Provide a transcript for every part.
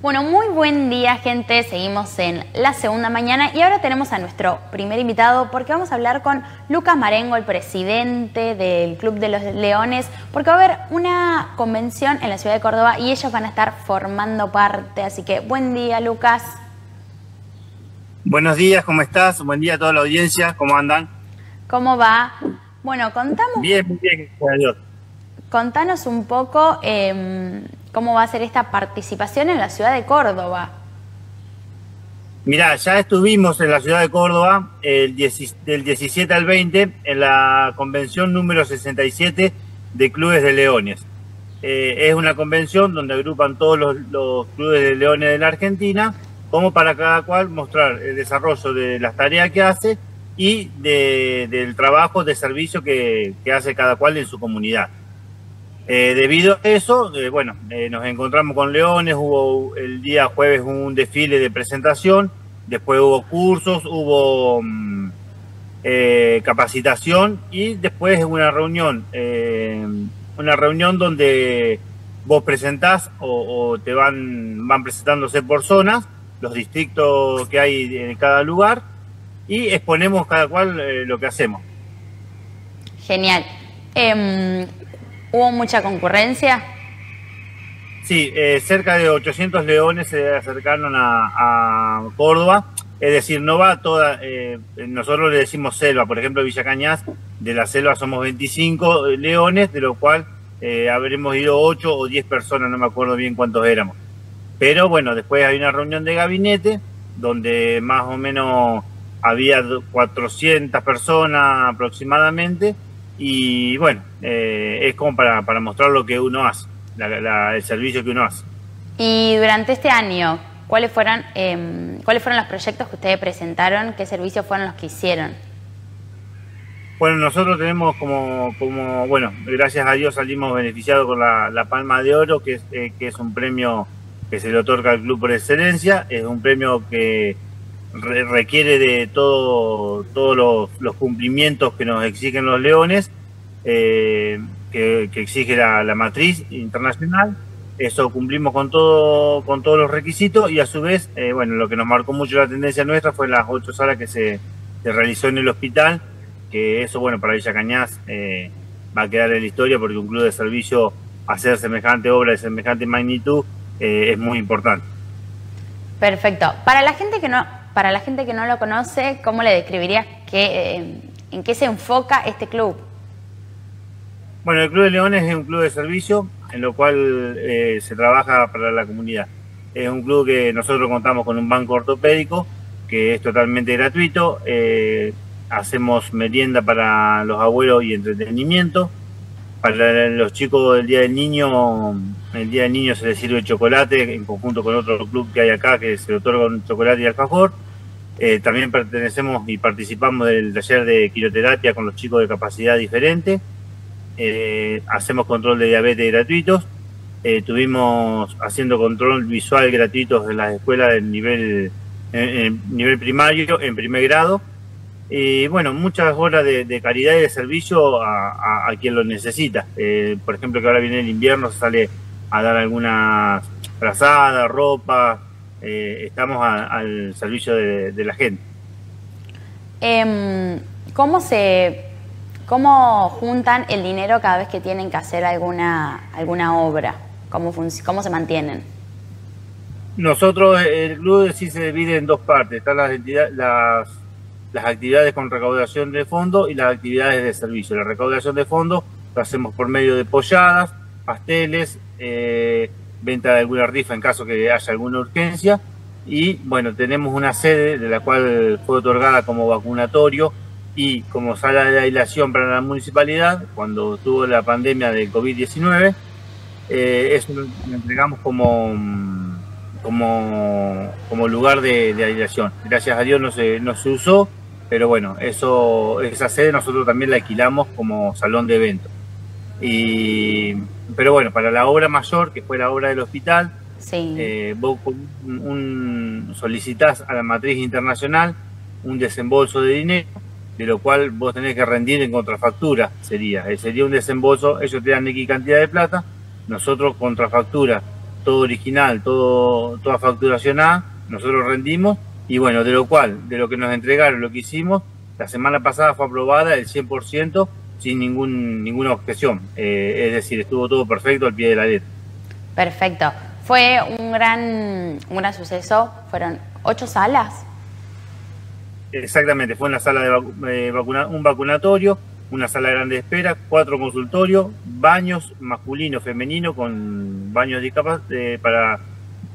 Bueno, muy buen día gente, seguimos en la segunda mañana y ahora tenemos a nuestro primer invitado porque vamos a hablar con Lucas Marengo, el presidente del Club de los Leones, porque va a haber una convención en la ciudad de Córdoba y ellos van a estar formando parte, así que buen día Lucas. Buenos días, ¿cómo estás? Buen día a toda la audiencia, ¿cómo andan? ¿Cómo va? Bueno, contamos... Bien, bien, gracias Contanos un poco... Eh, cómo va a ser esta participación en la ciudad de Córdoba. Mirá, ya estuvimos en la ciudad de Córdoba el del 17 al 20 en la convención número 67 de Clubes de Leones. Eh, es una convención donde agrupan todos los, clubes de leones de la Argentina, como para cada cual mostrar el desarrollo de las tareas que hace y del trabajo de servicio que hace cada cual en su comunidad. Eh, debido a eso, eh, bueno, eh, nos encontramos con Leones, hubo el día jueves un desfile de presentación, después hubo cursos, hubo mm, capacitación y después una reunión, una reunión donde vos presentás o, te van, van presentándose por zonas, los distritos que hay en cada lugar y exponemos cada cual lo que hacemos. Genial. ¿Hubo mucha concurrencia? Sí, eh, cerca de 800 leones se acercaron a, Córdoba. Es decir, no va toda, eh, nosotros le decimos selva, por ejemplo, Villa Cañas, de la selva somos 25 leones, de lo cual eh, habremos ido 8 o 10 personas, no me acuerdo bien cuántos éramos. Pero bueno, después hay una reunión de gabinete, donde más o menos había 400 personas aproximadamente, y bueno, eh, es como para, para, mostrar lo que uno hace, el servicio que uno hace. Y durante este año, ¿cuáles fueron, eh, ¿cuáles fueron los proyectos que ustedes presentaron? ¿Qué servicios fueron los que hicieron? Bueno, nosotros tenemos como, como bueno, gracias a Dios salimos beneficiados con la, Palma de Oro, que es, eh, que es un premio que se le otorga al club por excelencia, es un premio que requiere de todo, todos los, cumplimientos que nos exigen los leones, eh, que, exige la, matriz internacional. Eso cumplimos con todo, con todos los requisitos y a su vez, eh, bueno, lo que nos marcó mucho la tendencia nuestra fue las ocho salas que se, realizó en el hospital, que eso, bueno, para Villa Cañas eh, va a quedar en la historia porque un club de servicio hacer semejante obra de semejante magnitud es muy importante. Perfecto. Para la gente que no, para la gente que no lo conoce, ¿cómo le describirías que, en qué se enfoca este club? Bueno, el Club de Leones es un club de servicio en lo cual eh, se trabaja para la comunidad. Es un club que nosotros contamos con un banco ortopédico que es totalmente gratuito. Eh, hacemos merienda para los abuelos y entretenimiento. Para los chicos del Día del Niño, el Día del Niño se les sirve chocolate en conjunto con otro club que hay acá que se le otorga un chocolate y alfajor. Eh, también pertenecemos y participamos del taller de quiroterapia con los chicos de capacidad diferente. Eh, hacemos control de diabetes gratuitos. Eh, tuvimos haciendo control visual gratuitos en las escuelas del nivel, nivel primario, en primer grado. Y bueno, muchas horas de, caridad y de servicio a, quien lo necesita. por ejemplo, que ahora viene el invierno, se sale a dar algunas frazadas, ropa, eh, estamos al servicio de, la gente. Em, ¿Cómo se cómo juntan el dinero cada vez que tienen que hacer alguna alguna obra? ¿Cómo, cómo se mantienen? Nosotros, el club sí se divide en dos partes. Están las, actividades con recaudación de fondos y las actividades de servicio. La recaudación de fondos lo hacemos por medio de polladas, pasteles, eh, venta de alguna rifa en caso que haya alguna urgencia. Y bueno, tenemos una sede de la cual fue otorgada como vacunatorio y como sala de aislación para la municipalidad cuando tuvo la pandemia del COVID-19. Eh, eso lo entregamos como, como, como lugar de, de, aislación. Gracias a Dios no se, no se usó, pero bueno, eso, esa sede nosotros también la alquilamos como salón de eventos. Y pero bueno, para la obra mayor, que fue la obra del hospital, eh, vos un, solicitás a la matriz internacional un desembolso de dinero, de lo cual vos tenés que rendir en contrafactura, sería. Eh, sería un desembolso, ellos te dan X cantidad de plata, nosotros contrafactura todo original, todo, toda facturación A, nosotros rendimos y bueno, de lo cual, de lo que nos entregaron, lo que hicimos, la semana pasada fue aprobada el 100% sin ningún, ninguna objeción, eh, es decir, estuvo todo perfecto al pie de la letra. Perfecto. Fue un gran, un gran suceso, fueron ocho salas. Exactamente, fue una sala de vacuna, un vacunatorio, una sala grande de espera, cuatro consultorios, baños masculino, femenino, con baños de, para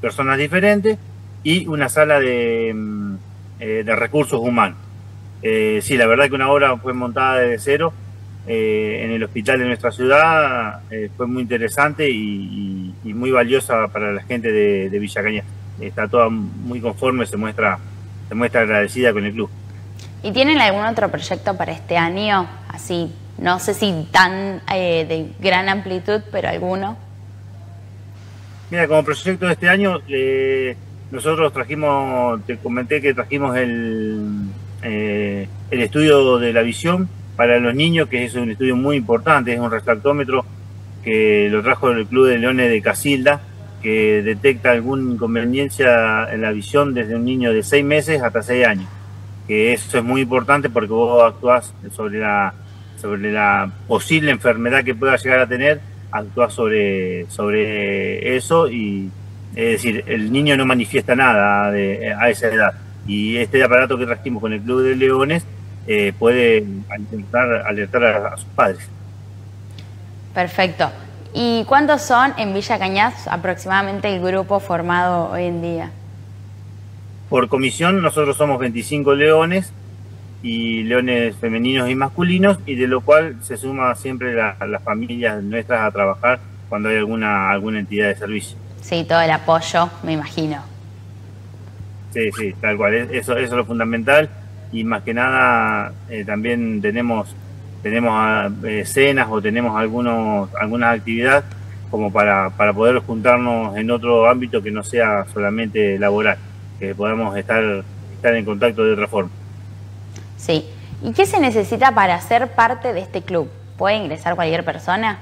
personas diferentes y una sala de, mm, eh, de recursos humanos. Eh, sí, la verdad que una obra fue montada desde cero eh, en el hospital de nuestra ciudad, fue muy interesante y, muy valiosa para la gente de, de Villa Cañas. Está toda muy conforme, se muestra, se muestra agradecida con el club. ¿Y tienen algún otro proyecto para este año? Así, no sé si tan eh, de gran amplitud, pero alguno. Mira, como proyecto de este año, eh, nosotros trajimos, te comenté que trajimos el, eh, el estudio de la visión para los niños, que es un estudio muy importante, es un refractómetro que lo trajo el Club de Leones de Casilda, que detecta alguna inconveniencia en la visión desde un niño de 6 meses hasta 6 años que eso es muy importante porque vos actuás sobre la, sobre la posible enfermedad que pueda llegar a tener, actuás sobre, sobre eso y es decir, el niño no manifiesta nada a esa edad. Y este aparato que trajimos con el Club de Leones eh, puede intentar alertar a, sus padres. Perfecto. ¿Y cuántos son en Villa Cañas aproximadamente el grupo formado hoy en día? Por comisión nosotros somos 25 leones y leones femeninos y masculinos y de lo cual se suma siempre las familias nuestras a trabajar cuando hay alguna alguna entidad de servicio. Sí, todo el apoyo, me imagino. Sí, sí, tal cual. Eso, eso es lo fundamental y más que nada eh, también tenemos tenemos ah, eh, cenas o tenemos algunos algunas actividades como para, para poder juntarnos en otro ámbito que no sea solamente laboral que podamos estar, estar en contacto de otra forma. Sí. ¿Y qué se necesita para ser parte de este club? ¿Puede ingresar cualquier persona?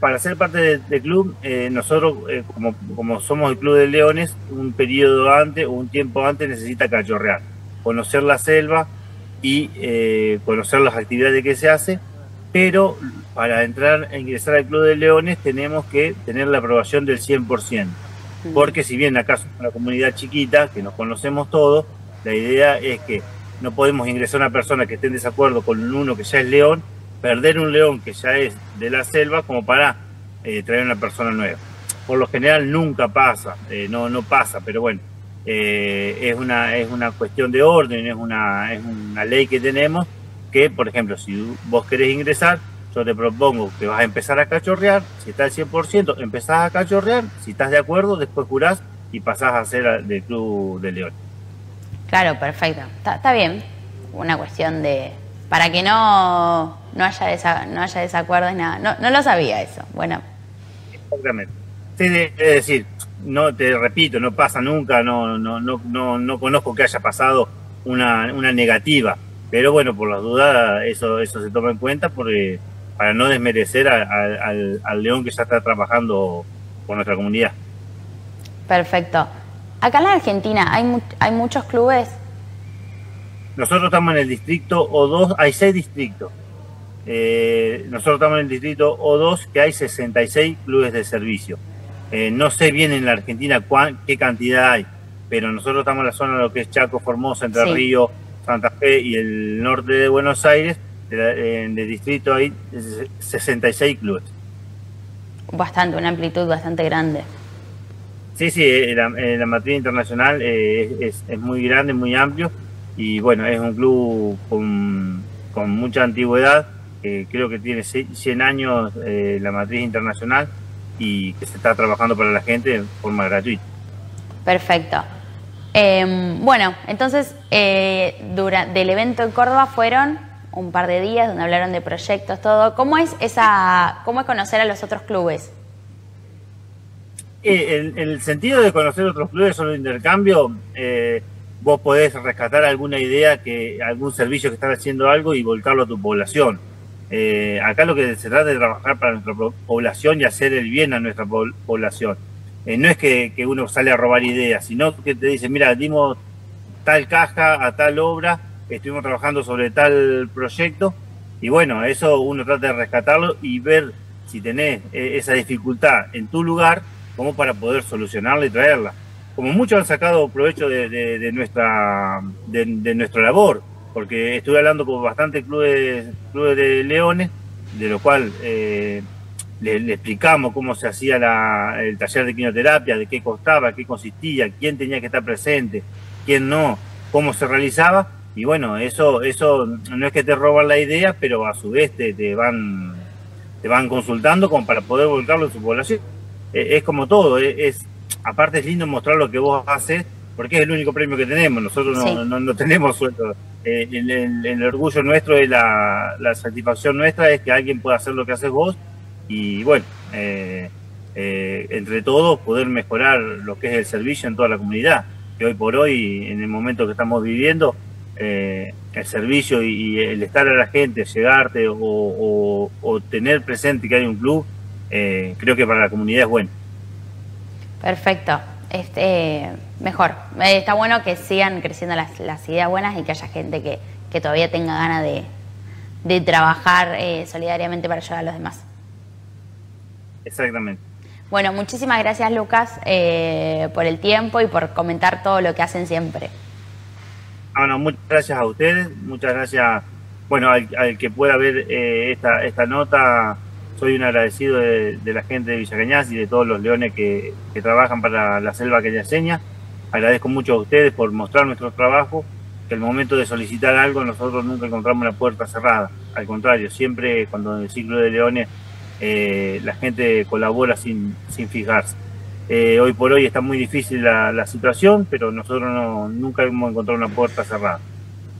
Para ser parte del club, eh, nosotros, eh, como, como somos el Club de Leones, un periodo antes o un tiempo antes necesita cachorrear, conocer la selva y eh, conocer las actividades que se hace, pero para entrar e ingresar al Club de Leones tenemos que tener la aprobación del 100% porque si bien acá somos una comunidad chiquita, que nos conocemos todos, la idea es que no podemos ingresar a una persona que esté en desacuerdo con uno que ya es león, perder un león que ya es de la selva como para eh, traer una persona nueva. Por lo general nunca pasa, eh, no, no pasa, pero bueno, eh, es, una, es una cuestión de orden, es una, es una ley que tenemos que, por ejemplo, si vos querés ingresar, yo te propongo que vas a empezar a cachorrear, si está al 100%, empezás a cachorrear, si estás de acuerdo, después curás y pasás a ser del Club de León. Claro, perfecto. Está, bien. Una cuestión de... Para que no, no, haya, no haya desacuerdos, nada. No, no lo sabía eso. Bueno. Exactamente. Es decir, no te repito, no pasa nunca, no, no, no, no, no conozco que haya pasado una, una negativa. Pero bueno, por las dudas, eso, eso se toma en cuenta porque para no desmerecer al, león que ya está trabajando por nuestra comunidad. Perfecto. Acá en la Argentina, ¿hay, hay muchos clubes? Nosotros estamos en el distrito O2, hay seis distritos. Eh, nosotros estamos en el distrito O2, que hay 66 clubes de servicio. Eh, no sé bien en la Argentina qué cantidad hay, pero nosotros estamos en la zona de lo que es Chaco, Formosa, Entre Ríos, Santa Fe y el norte de Buenos Aires, en el distrito hay 66 clubes. Bastante, una amplitud bastante grande. Sí, sí, eh, la, eh, la matriz internacional eh, es, es, muy grande, muy amplio y bueno, es un club con, con mucha antigüedad, creo que tiene 100 años la matriz internacional y que se está trabajando para la gente de forma gratuita. Perfecto. Em, bueno, entonces, durante, del evento en Córdoba fueron un par de días donde hablaron de proyectos, todo. ¿Cómo es esa, cómo es conocer a los otros clubes? Eh, el, sentido de conocer otros clubes es un intercambio. Eh, vos podés rescatar alguna idea, que algún servicio que están haciendo algo y volcarlo a tu población. Eh, acá lo que se trata es de trabajar para nuestra población y hacer el bien a nuestra población. Eh, no es que, uno sale a robar ideas, sino que te dice, mira, dimos tal caja a tal obra, estuvimos trabajando sobre tal proyecto, y bueno, eso uno trata de rescatarlo y ver si tenés esa dificultad en tu lugar, como para poder solucionarla y traerla como muchos han sacado provecho de, nuestra de, nuestra labor, porque estuve hablando con bastantes clubes, clubes de leones, de lo cual eh, le, explicamos cómo se hacía el taller de quimioterapia, de qué costaba, qué consistía, quién tenía que estar presente, quién no, cómo se realizaba, y bueno, eso, eso no es que te roban la idea, pero a su vez te, van te van consultando como para poder volcarlo en su población. Eh, es como todo, es aparte es lindo mostrar lo que vos haces, porque es el único premio que tenemos. Nosotros no, tenemos sueldo. Eh, el, orgullo nuestro y la, satisfacción nuestra es que alguien pueda hacer lo que haces vos y bueno, eh, eh, entre todos poder mejorar lo que es el servicio en toda la comunidad. Que hoy por hoy, en el momento que estamos viviendo, el servicio y, el estar a la gente, llegarte o, o tener presente que hay un club, creo que para la comunidad es bueno. Perfecto. Este, mejor. Eh, está bueno que sigan creciendo las, ideas buenas y que haya gente que, todavía tenga ganas de, trabajar eh, solidariamente para ayudar a los demás. Exactamente. Bueno, muchísimas gracias Lucas eh, por el tiempo y por comentar todo lo que hacen siempre. Bueno, muchas gracias a ustedes, muchas gracias, bueno, al, que pueda ver esta, esta nota soy un agradecido de, la gente de Villacañas y de todos los leones que, trabajan para la selva que enseña. Agradezco mucho a ustedes por mostrar nuestro trabajo, que el momento de solicitar algo nosotros nunca encontramos una puerta cerrada. Al contrario, siempre cuando en el ciclo de leones eh, la gente colabora sin, sin fijarse. Eh, hoy por hoy está muy difícil la, situación, pero nosotros no, nunca hemos encontrado una puerta cerrada.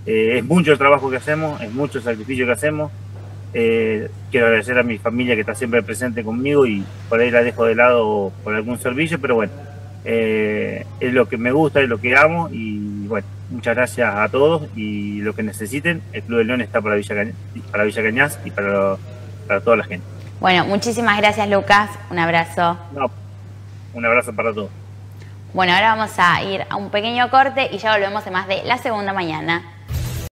Eh, es mucho el trabajo que hacemos, es mucho el sacrificio que hacemos, eh, quiero agradecer a mi familia que está siempre presente conmigo y por ahí la dejo de lado por algún servicio, pero bueno, eh, es lo que me gusta, es lo que amo y bueno, muchas gracias a todos y lo que necesiten, el Club de León está para Villa, Cañas, para Villa Cañas y para, para toda la gente. Bueno, muchísimas gracias Lucas, un abrazo. un abrazo para todos. Bueno, ahora vamos a ir a un pequeño corte y ya volvemos en más de la segunda mañana.